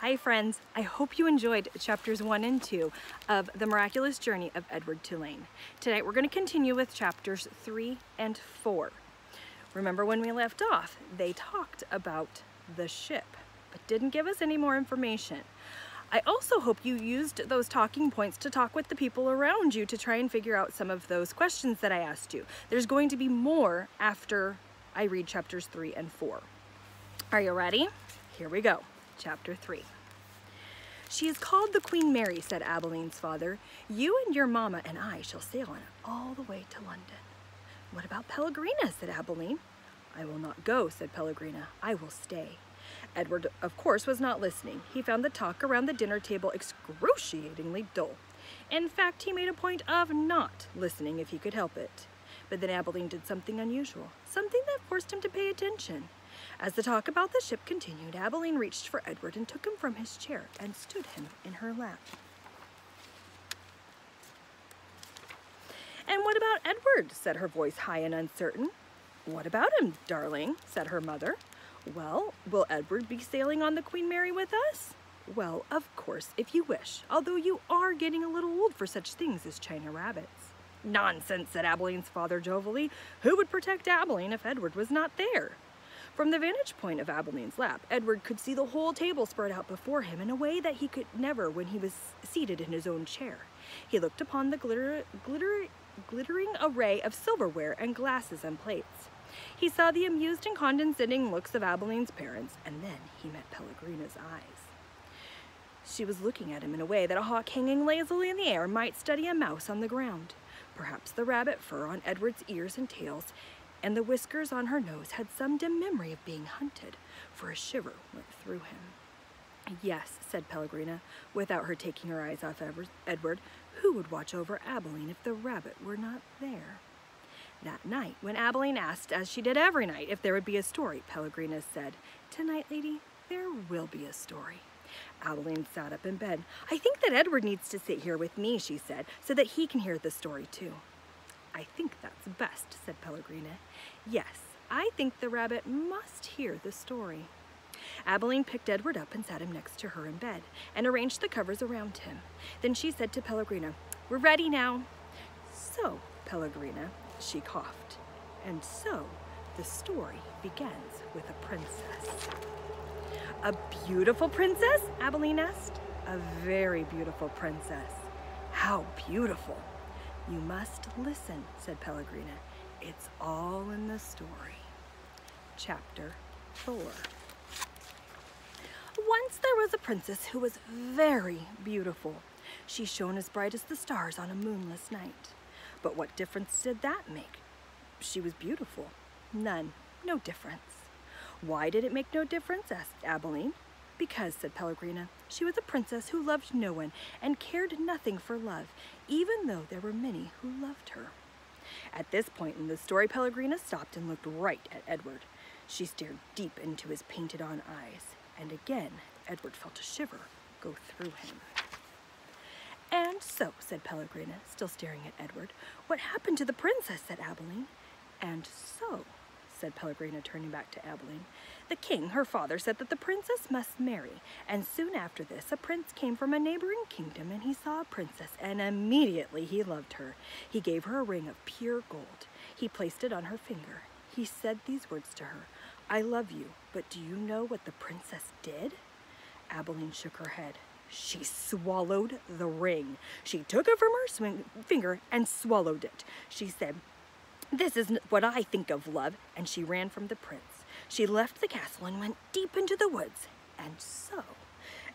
Hi friends, I hope you enjoyed chapters one and two of The Miraculous Journey of Edward Tulane. Tonight we're going to continue with chapters three and four. Remember when we left off, they talked about the ship, but didn't give us any more information. I also hope you used those talking points to talk with the people around you to try and figure out some of those questions that I asked you. There's going to be more after I read chapters three and four. Are you ready? Here we go. Chapter 3. She is called the Queen Mary, said Abilene's father. You and your mamma and I shall sail on it all the way to London. What about Pellegrina, said Abilene. I will not go, said Pellegrina. I will stay. Edward, of course, was not listening. He found the talk around the dinner table excruciatingly dull. In fact, he made a point of not listening if he could help it. But then Abilene did something unusual, something that forced him to pay attention. As the talk about the ship continued, Abilene reached for Edward and took him from his chair and stood him in her lap. And what about Edward? said her voice high and uncertain. What about him, darling? said her mother. Well, will Edward be sailing on the Queen Mary with us? Well, of course, if you wish, although you are getting a little old for such things as China rabbits. Nonsense, said Abilene's father jovially. Who would protect Abilene if Edward was not there? From the vantage point of Abilene's lap, Edward could see the whole table spread out before him in a way that he could never when he was seated in his own chair. He looked upon the glitter, glitter, glittering array of silverware and glasses and plates. He saw the amused and condescending looks of Abilene's parents, and then he met Pellegrina's eyes. She was looking at him in a way that a hawk hanging lazily in the air might study a mouse on the ground. Perhaps the rabbit fur on Edward's ears and tails and the whiskers on her nose had some dim memory of being hunted, for a shiver went through him. Yes, said Pellegrina, without her taking her eyes off Edward, who would watch over Abilene if the rabbit were not there? That night, when Abilene asked, as she did every night, if there would be a story, Pellegrina said, Tonight, lady, there will be a story. Abilene sat up in bed. I think that Edward needs to sit here with me, she said, so that he can hear the story too. I think that's best, said Pellegrina. Yes, I think the rabbit must hear the story. Abilene picked Edward up and sat him next to her in bed and arranged the covers around him. Then she said to Pellegrina, we're ready now. So, Pellegrina, she coughed. And so, the story begins with a princess. A beautiful princess? Abilene asked. A very beautiful princess. How beautiful, you must listen, said Pellegrina. It's all in the story. Chapter 4 Once there was a princess who was very beautiful. She shone as bright as the stars on a moonless night. But what difference did that make? She was beautiful. None. No difference. Why did it make no difference? asked Abilene. Because, said Pellegrina, she was a princess who loved no one and cared nothing for love, even though there were many who loved her. At this point in the story, Pellegrina stopped and looked right at Edward. She stared deep into his painted-on eyes, and again Edward felt a shiver go through him. And so, said Pellegrina, still staring at Edward, what happened to the princess, said Abilene. And so, said Pellegrina, turning back to Abilene. The king, her father, said that the princess must marry, and soon after this a prince came from a neighboring kingdom and he saw a princess, and immediately he loved her. He gave her a ring of pure gold. He placed it on her finger. He said these words to her, I love you, but do you know what the princess did? Abilene shook her head. She swallowed the ring. She took it from her finger and swallowed it. She said, this is what I think of love. And she ran from the prince. She left the castle and went deep into the woods. And so,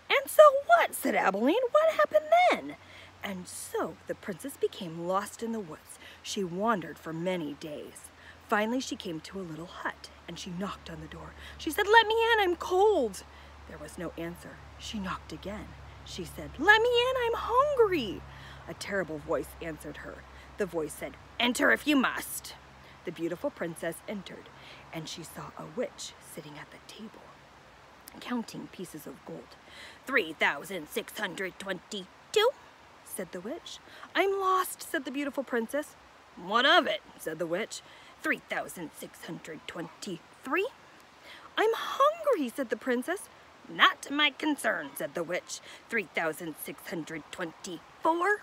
and so what, said Abilene. What happened then? And so the princess became lost in the woods. She wandered for many days. Finally, she came to a little hut and she knocked on the door. She said, let me in, I'm cold. There was no answer. She knocked again. She said, let me in, I'm hungry. A terrible voice answered her. The voice said, enter if you must. The beautiful princess entered, and she saw a witch sitting at the table, counting pieces of gold. 3,622, said the witch. I'm lost, said the beautiful princess. What of it, said the witch. 3,623. I'm hungry, said the princess. Not my concern, said the witch. 3,624.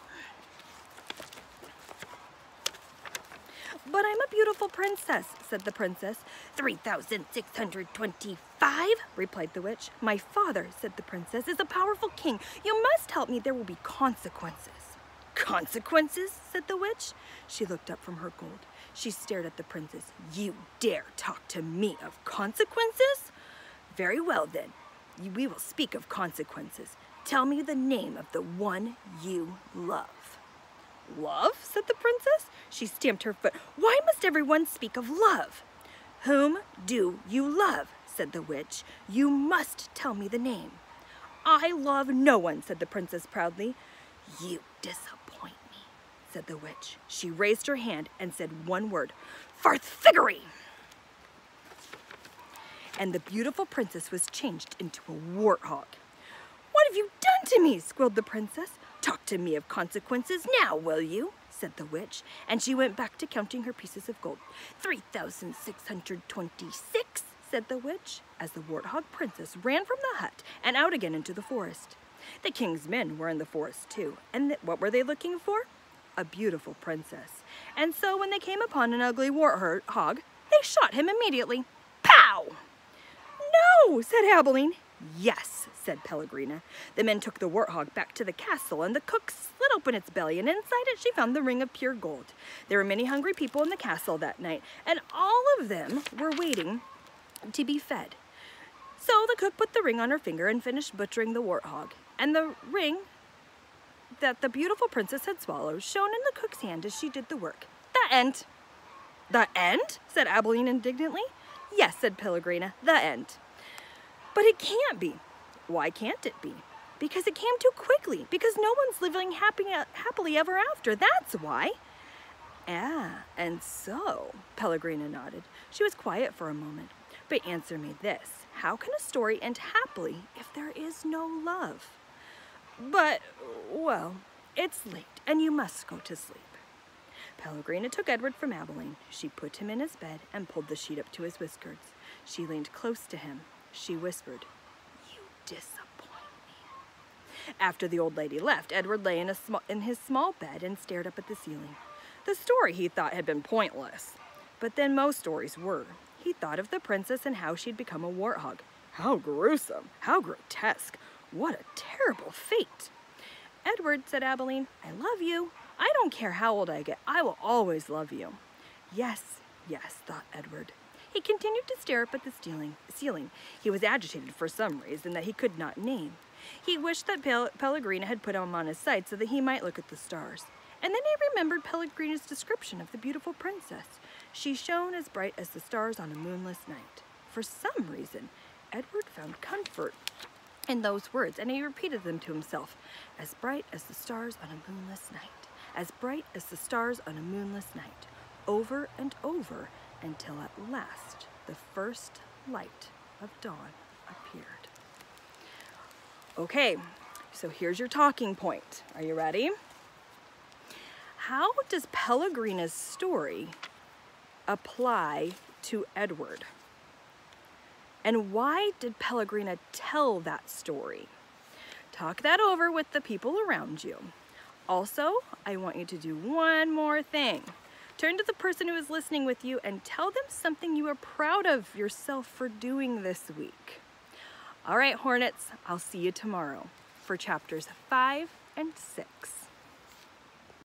But I'm a beautiful princess, said the princess. 3,625, replied the witch. My father, said the princess, is a powerful king. You must help me. There will be consequences. Consequences, said the witch. She looked up from her gold. She stared at the princess. You dare talk to me of consequences? Very well then, we will speak of consequences. Tell me the name of the one you love. Love? said the princess. She stamped her foot. Why must everyone speak of love? Whom do you love? said the witch. You must tell me the name. I love no one, said the princess proudly. You disappoint me, said the witch. She raised her hand and said one word, Farthfiggery! And the beautiful princess was changed into a warthog. What have you done to me? squealed the princess. Talk to me of consequences now, will you? said the witch, and she went back to counting her pieces of gold. Three thousand six hundred twenty-six, said the witch, as the warthog princess ran from the hut and out again into the forest. The king's men were in the forest too, and what were they looking for? A beautiful princess. And so when they came upon an ugly warthog, they shot him immediately. Pow! No, said Abilene. Yes, said Pellegrina. The men took the warthog back to the castle, and the cook slit open its belly, and inside it she found the ring of pure gold. There were many hungry people in the castle that night, and all of them were waiting to be fed. So the cook put the ring on her finger and finished butchering the warthog. And the ring that the beautiful princess had swallowed shone in the cook's hand as she did the work. The end. The end? said Abilene indignantly. Yes, said Pellegrina, the end. But it can't be. Why can't it be? Because it came too quickly. Because no one's living happy, happily ever after. That's why. Ah, and so, Pellegrina nodded. She was quiet for a moment. But answer me this. How can a story end happily if there is no love? But, well, it's late and you must go to sleep. Pellegrina took Edward from Abilene. She put him in his bed and pulled the sheet up to his whiskers. She leaned close to him. She whispered, disappoint me. After the old lady left, Edward lay in, a in his small bed and stared up at the ceiling. The story he thought had been pointless. But then most stories were. He thought of the princess and how she'd become a warthog. How gruesome! How grotesque! What a terrible fate! Edward, said Abilene, I love you. I don't care how old I get. I will always love you. Yes, yes, thought Edward. He continued to stare up at the ceiling. ceiling. He was agitated for some reason that he could not name. He wished that Pel Pellegrina had put him on his side so that he might look at the stars. And then he remembered Pellegrina's description of the beautiful princess. She shone as bright as the stars on a moonless night. For some reason, Edward found comfort in those words, and he repeated them to himself, as bright as the stars on a moonless night as bright as the stars on a moonless night, over and over until at last the first light of dawn appeared. Okay, so here's your talking point. Are you ready? How does Pellegrina's story apply to Edward? And why did Pellegrina tell that story? Talk that over with the people around you. Also, I want you to do one more thing. Turn to the person who is listening with you and tell them something you are proud of yourself for doing this week. All right, Hornets, I'll see you tomorrow for chapters five and six.